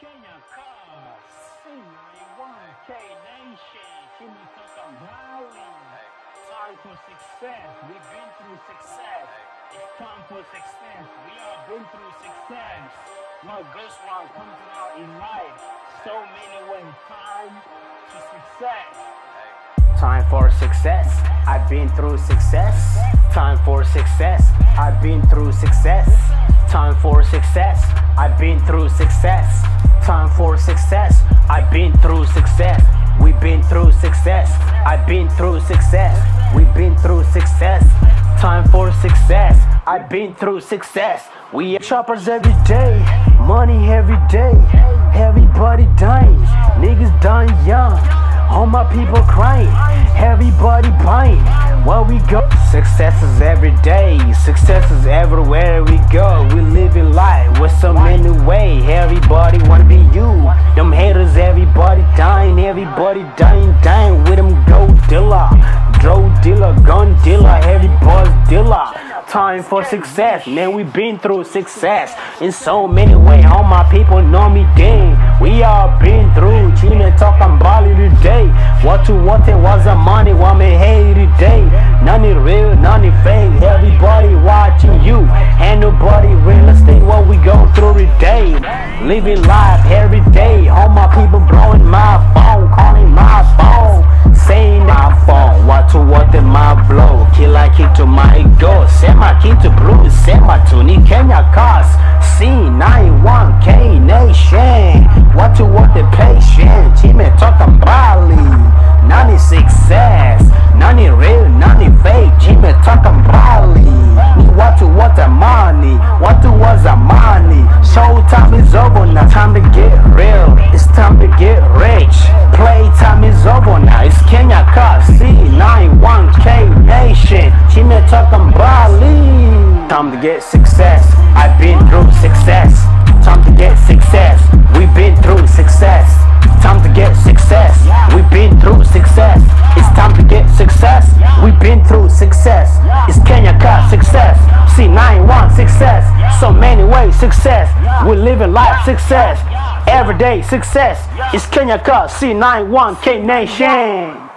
Kenya Cuz, C91K Nation, Chimichanga Valley. Time for success. We've been through success. It's time for success. We have been through success. What goes wrong comes out in life. So many ways. Time to success. Time for success. I've been through success. Time for success. I've been through success. Time for success. I've been through success. Time for success. I've been through success. We've been through success. I've been through success. We've been through success. Time for success. I've been through success. We are shoppers every day. Money every day. Everybody dying. Niggas dying young. All my people crying, everybody buying. Where we go, success is every day, success is everywhere we go. Dying, everybody dying, dying with them gold dealer, drug dealer, gun dealer, everybody's dealer. Time for success, man. we been through success in so many ways. All my people know me, dang. We all been through. Chile talking Bali today. What what it was a money, what me hey today. None is real, none is fake. Living life every day. All my people blowing my phone, calling my phone, saying my phone. What to what in my blow. Kila to my go. Sema to blue, sema tu ni Kenya Cuz. C91K Nation. What to what over now. Time to get real. It's time to get rich. Play time is over now. It's Kenya Cuz. C91K Nation. Chime toka mbali. Time to get success. I've been through success. Time to get success. We've been through success. Time to get success. We've been through success. It's time to get success. We've been through success. It's Kenya Car success. C91 success. So many ways success. We're living life success. Everyday success. It's Kenya Cuz, C91K Nation.